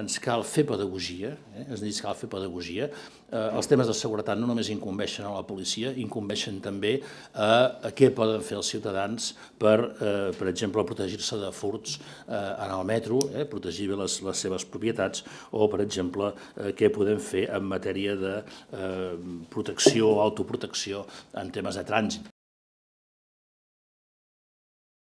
ens cal fer pedagogia, eh? ens cal fer pedagogia. Eh, els temes de seguretat no només incumbeixen a la policia, incumbeixen també a, a què poden fer els ciutadans per, eh, per exemple, protegir-se de furts eh, en el metro, eh, protegir bé les, les seves propietats, o, per exemple, eh, què podem fer en matèria de eh, protecció o autoprotecció en temes de trànsit.